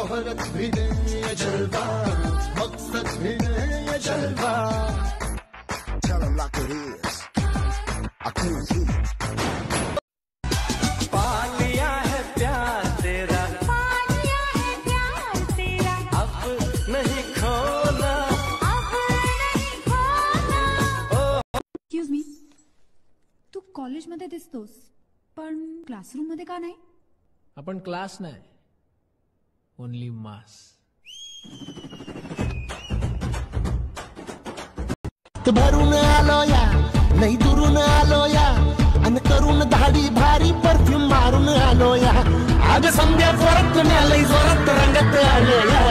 शोहरत भी दे ये जलवा मकसद भी दे ये जलवा। Tell 'em like it is. I can't hear. पालिया है प्यार तेरा। पालिया है प्यार तेरा। अब नहीं खोना। अब नहीं खोना। एक्सक्यूज मी तू कॉलेजमध्ये दिसतोस पण क्लासरूम मध्ये का नाही? आपण क्लास नाही. ओनली मास भरून आलो या नाही दुरून आलो या आणि करून धाडी भारी परफ्यूम मारून आलो या आज संध्या परत आलंय जोरात रंगत आलो या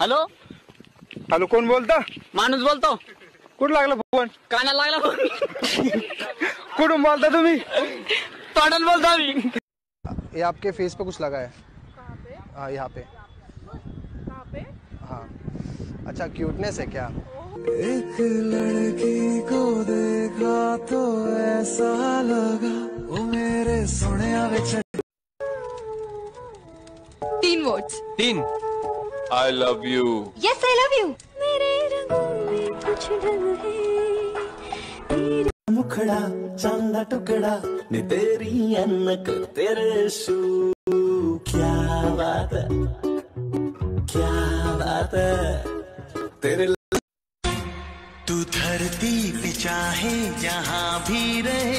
हॅलो? हॅलो कोण बोलता? माणूस बोलतो. कुठं लागला फोन? कानाला लागला फोन. कुठून बोलता तुम्ही। तोंडाला बोलतो आम्ही ये आपके फेस पे कुछ लगा है। हाँ यहाँ पे। हाँ। अच्छा क्यूटनेस है क्या? एक लड़की को देखा तो ऐसा लगा वो मेरे सोने तीन वर्ड्स तीन। I love you. Yes I love you मेरे रंगों में कुछ ढंग है। मुखड़ा चांदा टुकड़ा, ने तेरी अनक, तेरे शू क्या बात है? क्या बात है? तेरे तू धरती चाहे, जहाँ भी रहे